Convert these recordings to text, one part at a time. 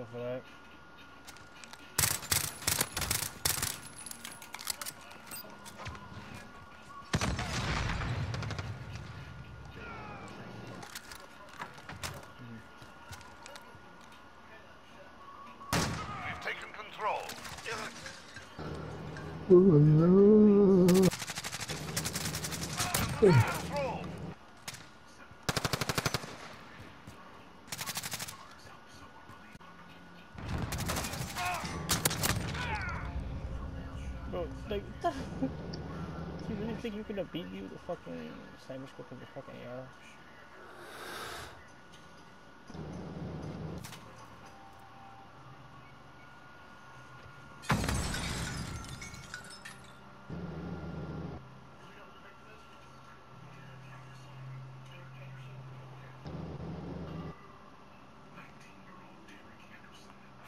Asshole for that. We've taken control. Control. Bro, like, what the You really think you could have beat with the fucking sniper scope of your fucking AR?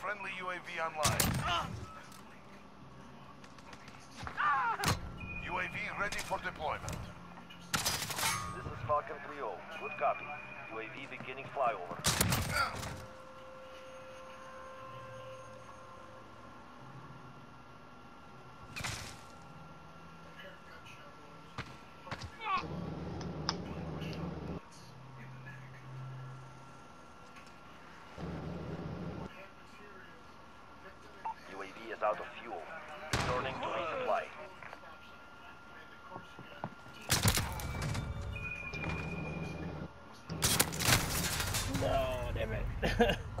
Friendly UAV online. UAV ready for deployment. This is Falcon 3-0. Good copy. UAV beginning flyover. UAV is out of fuel. Returning to resupply. No, damn it.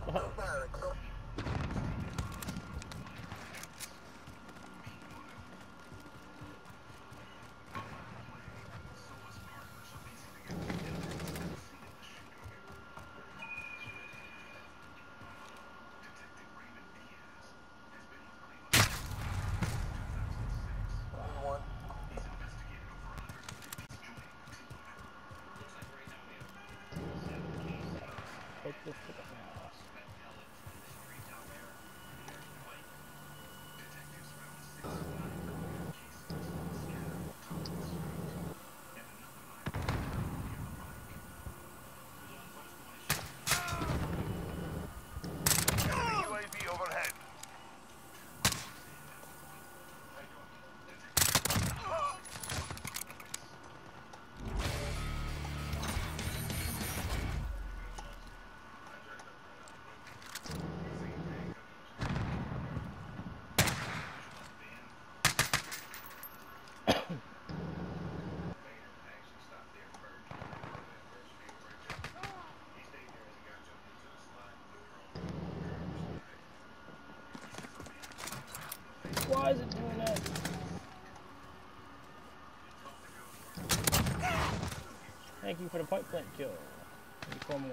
Take this Why is it doing that? Thank you for the point blank kill. Four more.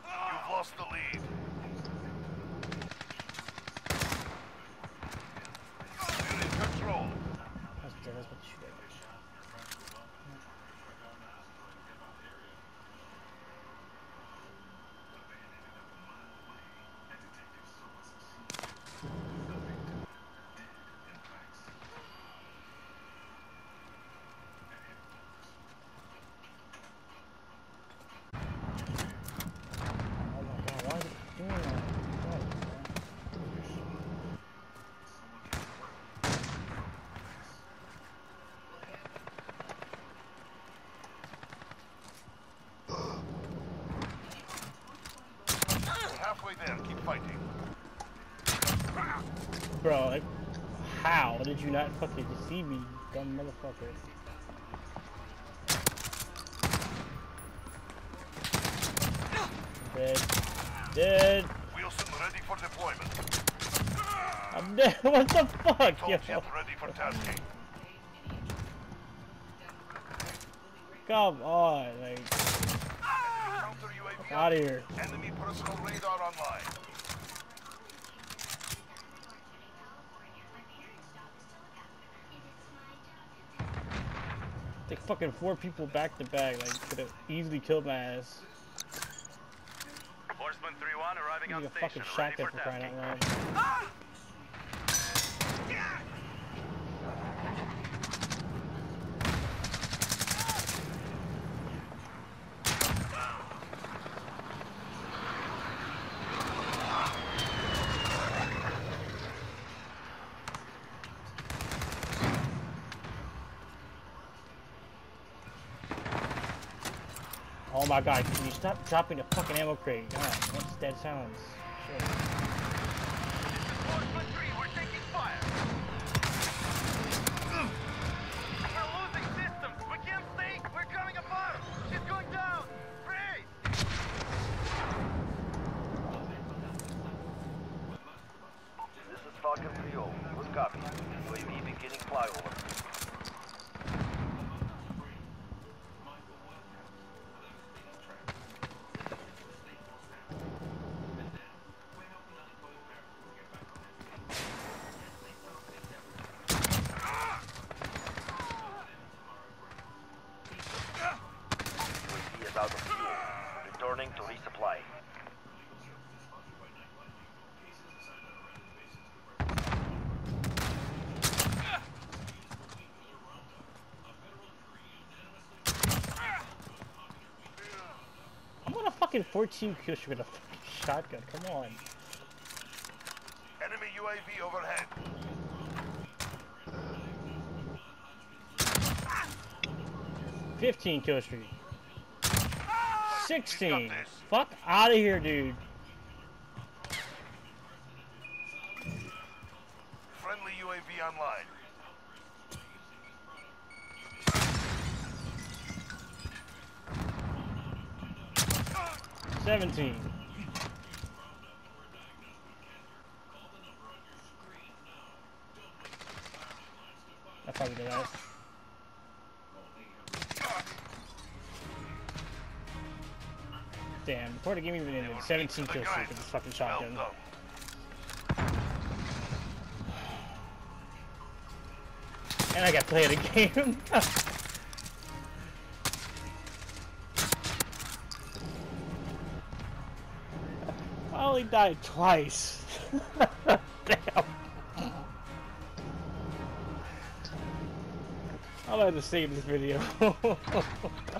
You've lost the lead. You're in control. That's, that's what you should do. Oh my god, why is it doing that? God, man. We're halfway there. Keep fighting. Bro, like, how did you not fucking see me, dumb motherfucker? Dead. Dead. Wheelson ready for deployment. I'm dead. What the fuck? Yo. Top ship ready for tasking. Come on, like, out of here. Enemy personal radar online. Like fucking four people back to back, like could have easily killed my ass. Horseman 3-1 arriving Need a fucking shotgun for crying out loud. Oh my god, can you stop dropping the fucking ammo crate? God, what's dead silence? Shit. Horseman 3, we're taking fire. We're losing systems. We can't stay. We're coming apart. She's going down. Freeze. This is Falcon 3-0. Good copy. UAV beginning flyover. I'm on a fucking 14 kills with a fucking shotgun. Come on. Enemy UAV overhead. Fifteen kill ah! streak. Sixteen. Fuck out of here, dude. 17. That probably did that. Damn, before the game even ended, 17 kills with this fucking shotgun. And I got to play the game. Only died twice. Damn. I'll have to save this video.